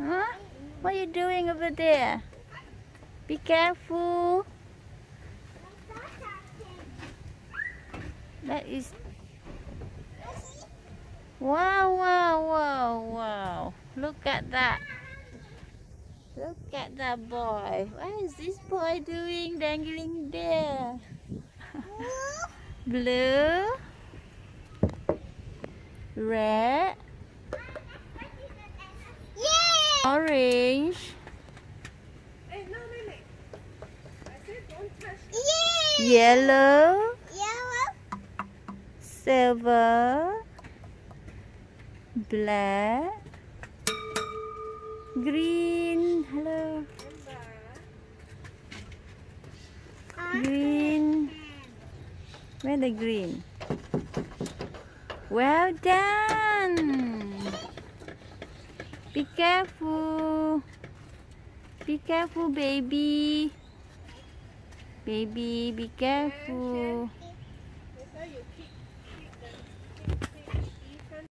Huh? What are you doing over there? Be careful. That is... Wow, wow, wow, wow. Look at that. Look at that boy. What is this boy doing dangling there? Blue. Red. Orange. Hey, no, no, no. I said don't touch. Yellow. Yellow. Silver. Black. Green. Hello. Green. Where the green? Well done. Be careful. Be careful, baby. Baby, be careful.